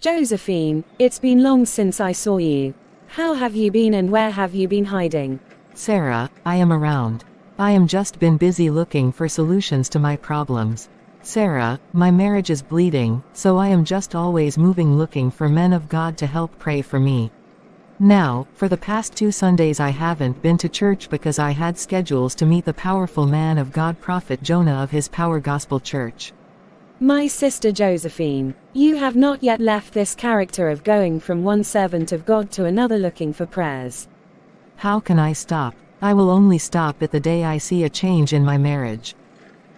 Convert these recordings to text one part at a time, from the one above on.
Josephine, it's been long since I saw you. How have you been and where have you been hiding? Sarah, I am around. I am just been busy looking for solutions to my problems. Sarah, my marriage is bleeding, so I am just always moving looking for men of God to help pray for me. Now, for the past two Sundays I haven't been to church because I had schedules to meet the powerful man of God Prophet Jonah of his Power Gospel Church. My sister Josephine, you have not yet left this character of going from one servant of God to another looking for prayers. How can I stop? I will only stop at the day I see a change in my marriage.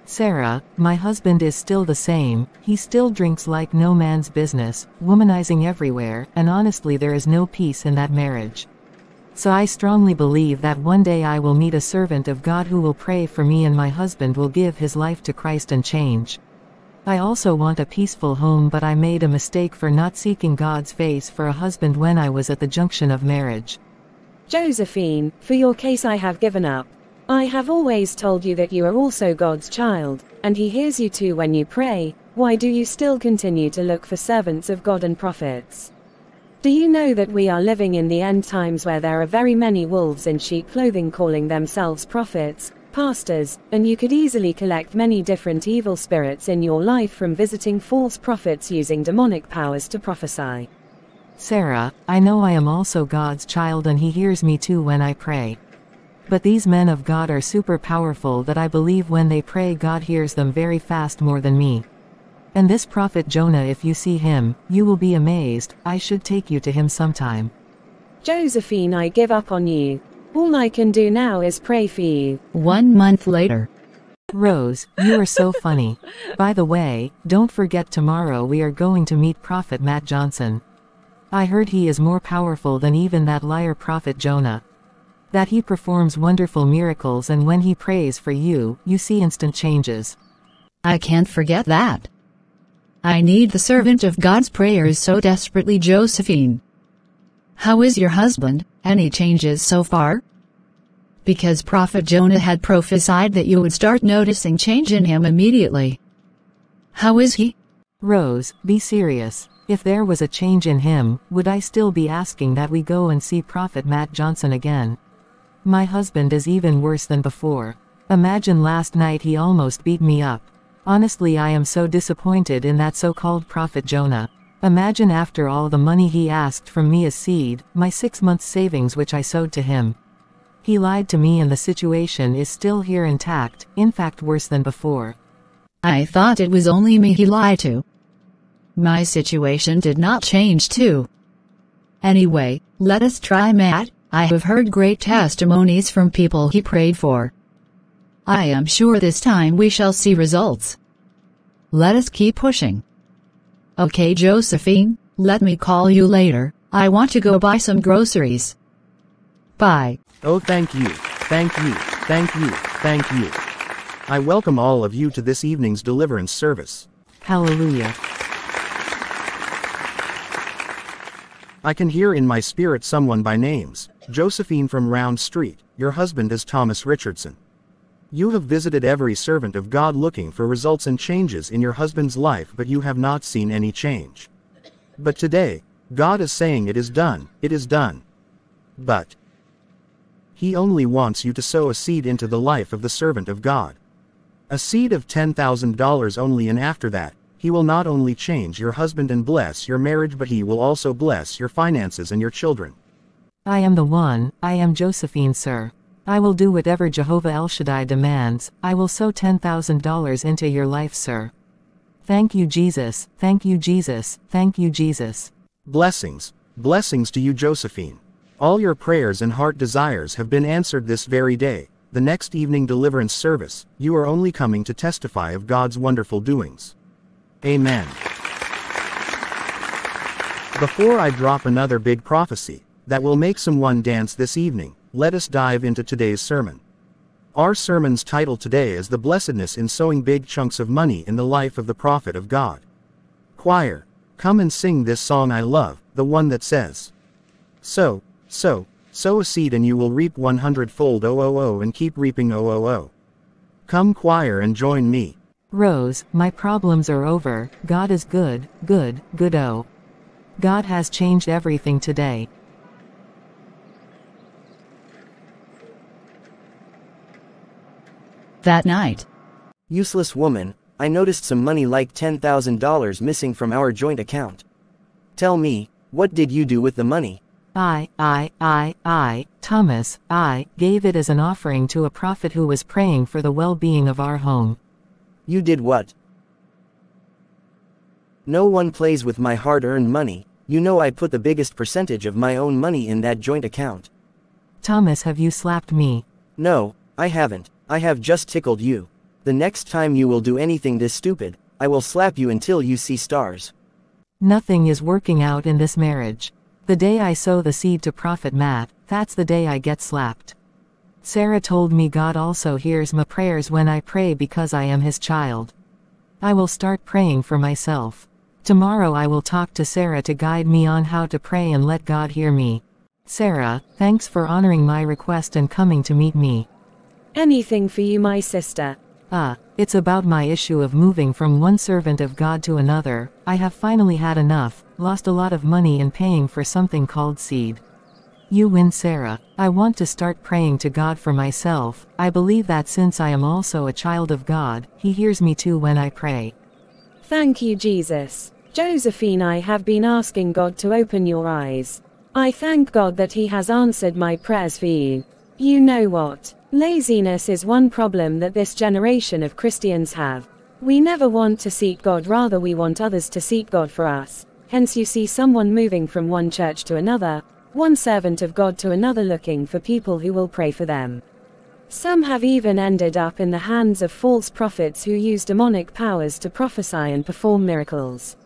Sarah, my husband is still the same, he still drinks like no man's business, womanizing everywhere, and honestly there is no peace in that marriage. So I strongly believe that one day I will meet a servant of God who will pray for me and my husband will give his life to Christ and change. I also want a peaceful home but I made a mistake for not seeking God's face for a husband when I was at the junction of marriage. Josephine, for your case I have given up. I have always told you that you are also God's child, and He hears you too when you pray. Why do you still continue to look for servants of God and prophets? Do you know that we are living in the end times where there are very many wolves in sheep clothing calling themselves prophets, pastors, and you could easily collect many different evil spirits in your life from visiting false prophets using demonic powers to prophesy? Sarah, I know I am also God's child and He hears me too when I pray. But these men of God are super powerful that I believe when they pray God hears them very fast more than me. And this prophet Jonah if you see him, you will be amazed, I should take you to him sometime. Josephine I give up on you. All I can do now is pray for you. One month later. Rose, you are so funny. By the way, don't forget tomorrow we are going to meet Prophet Matt Johnson. I heard he is more powerful than even that liar prophet Jonah that he performs wonderful miracles and when he prays for you, you see instant changes. I can't forget that. I need the servant of God's prayers so desperately Josephine. How is your husband, any changes so far? Because Prophet Jonah had prophesied that you would start noticing change in him immediately. How is he? Rose, be serious. If there was a change in him, would I still be asking that we go and see Prophet Matt Johnson again? My husband is even worse than before. Imagine last night he almost beat me up. Honestly I am so disappointed in that so-called prophet Jonah. Imagine after all the money he asked from me as seed, my six months savings which I sowed to him. He lied to me and the situation is still here intact, in fact worse than before. I thought it was only me he lied to. My situation did not change too. Anyway, let us try Matt, I have heard great testimonies from people he prayed for. I am sure this time we shall see results. Let us keep pushing. Okay Josephine, let me call you later, I want to go buy some groceries. Bye. Oh thank you, thank you, thank you, thank you. I welcome all of you to this evening's deliverance service. Hallelujah. I can hear in my spirit someone by names, Josephine from Round Street, your husband is Thomas Richardson. You have visited every servant of God looking for results and changes in your husband's life but you have not seen any change. But today, God is saying it is done, it is done. But, He only wants you to sow a seed into the life of the servant of God. A seed of $10,000 only and after that, he will not only change your husband and bless your marriage but he will also bless your finances and your children. I am the one, I am Josephine sir. I will do whatever Jehovah El Shaddai demands, I will sow $10,000 into your life sir. Thank you Jesus, thank you Jesus, thank you Jesus. Blessings, blessings to you Josephine. All your prayers and heart desires have been answered this very day, the next evening deliverance service, you are only coming to testify of God's wonderful doings. Amen. Before I drop another big prophecy, that will make someone dance this evening, let us dive into today's sermon. Our sermon's title today is The Blessedness in Sowing Big Chunks of Money in the Life of the Prophet of God. Choir, come and sing this song I love, the one that says, Sow, sow, sow a seed and you will reap 100 fold OOO and keep reaping OOO. Come choir and join me. Rose, my problems are over, God is good, good, good oh. God has changed everything today. That night, Useless woman, I noticed some money like $10,000 missing from our joint account. Tell me, what did you do with the money? I, I, I, I, Thomas, I, gave it as an offering to a prophet who was praying for the well-being of our home. You did what? No one plays with my hard-earned money, you know I put the biggest percentage of my own money in that joint account. Thomas have you slapped me? No, I haven't, I have just tickled you. The next time you will do anything this stupid, I will slap you until you see stars. Nothing is working out in this marriage. The day I sow the seed to Prophet Matt, that's the day I get slapped. Sarah told me God also hears my prayers when I pray because I am his child. I will start praying for myself. Tomorrow I will talk to Sarah to guide me on how to pray and let God hear me. Sarah, thanks for honoring my request and coming to meet me. Anything for you, my sister. Ah, it's about my issue of moving from one servant of God to another. I have finally had enough, lost a lot of money in paying for something called seed. You win, Sarah. I want to start praying to God for myself. I believe that since I am also a child of God, He hears me too when I pray. Thank you, Jesus. Josephine, I have been asking God to open your eyes. I thank God that He has answered my prayers for you. You know what? Laziness is one problem that this generation of Christians have. We never want to seek God, rather, we want others to seek God for us. Hence, you see someone moving from one church to another, one servant of God to another looking for people who will pray for them. Some have even ended up in the hands of false prophets who use demonic powers to prophesy and perform miracles.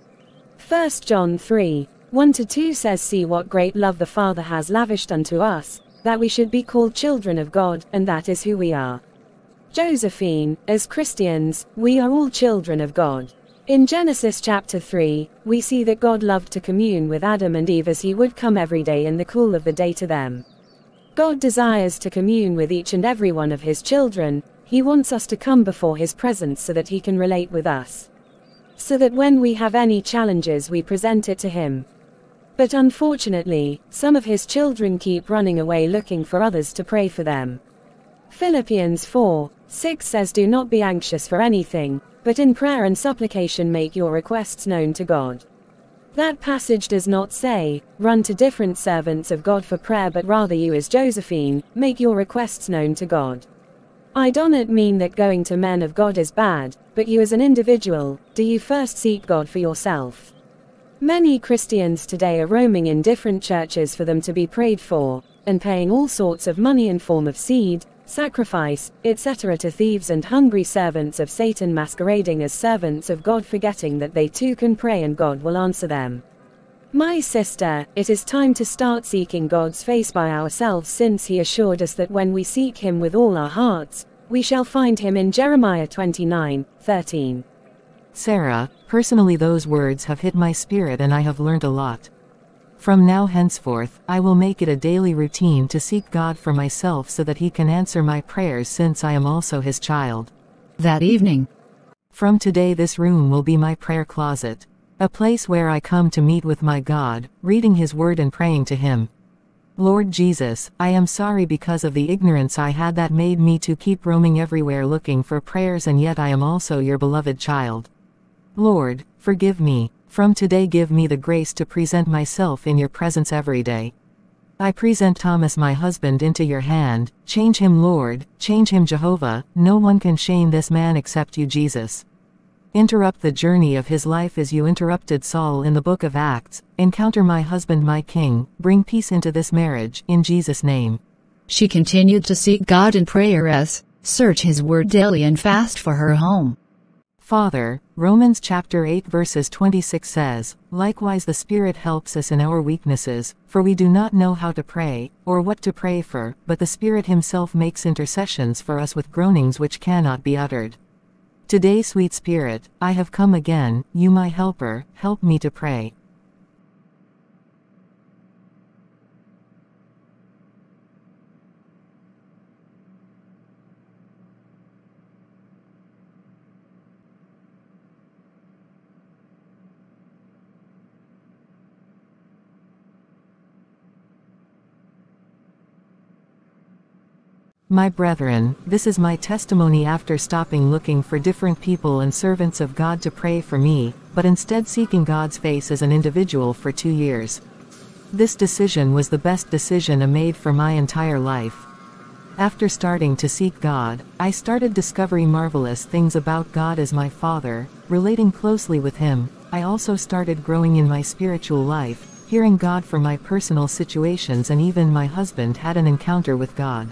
1 John 3 1 2 says, See what great love the Father has lavished unto us, that we should be called children of God, and that is who we are. Josephine, as Christians, we are all children of God. In Genesis chapter 3, we see that God loved to commune with Adam and Eve as he would come every day in the cool of the day to them. God desires to commune with each and every one of his children, he wants us to come before his presence so that he can relate with us. So that when we have any challenges, we present it to him. But unfortunately, some of his children keep running away looking for others to pray for them. Philippians 4 6 says, Do not be anxious for anything, but in prayer and supplication make your requests known to God. That passage does not say, run to different servants of God for prayer, but rather you, as Josephine, make your requests known to God. I do not mean that going to men of God is bad, but you as an individual, do you first seek God for yourself? Many Christians today are roaming in different churches for them to be prayed for, and paying all sorts of money in form of seed, sacrifice, etc. to thieves and hungry servants of Satan masquerading as servants of God forgetting that they too can pray and God will answer them. My sister, it is time to start seeking God's face by ourselves since he assured us that when we seek him with all our hearts, we shall find him in Jeremiah 29, 13. Sarah, personally those words have hit my spirit and I have learned a lot. From now henceforth, I will make it a daily routine to seek God for myself so that He can answer my prayers since I am also His child. That evening, From today, this room will be my prayer closet. A place where I come to meet with my God, reading His Word and praying to Him. Lord Jesus, I am sorry because of the ignorance I had that made me to keep roaming everywhere looking for prayers, and yet I am also your beloved child. Lord, forgive me. From today, give me the grace to present myself in your presence every day. I present Thomas, my husband, into your hand. Change him, Lord. Change him, Jehovah. No one can shame this man except you, Jesus. Interrupt the journey of his life as you interrupted Saul in the book of Acts. Encounter my husband, my king. Bring peace into this marriage, in Jesus' name. she continued to seek God in prayer as, search his word daily and fast for her home. Father, Romans chapter 8 verses 26 says, Likewise the Spirit helps us in our weaknesses, for we do not know how to pray, or what to pray for, but the Spirit himself makes intercessions for us with groanings which cannot be uttered. Today sweet Spirit, I have come again, you my helper, help me to pray. My brethren, this is my testimony after stopping looking for different people and servants of God to pray for me, but instead seeking God's face as an individual for two years. This decision was the best decision I made for my entire life. After starting to seek God, I started discovering marvelous things about God as my Father, relating closely with Him. I also started growing in my spiritual life, hearing God for my personal situations and even my husband had an encounter with God.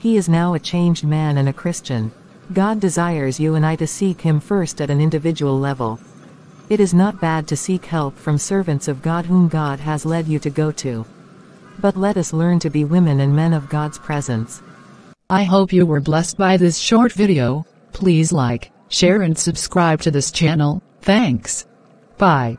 He is now a changed man and a Christian. God desires you and I to seek Him first at an individual level. It is not bad to seek help from servants of God whom God has led you to go to. But let us learn to be women and men of God's presence. I hope you were blessed by this short video. Please like, share and subscribe to this channel. Thanks. Bye.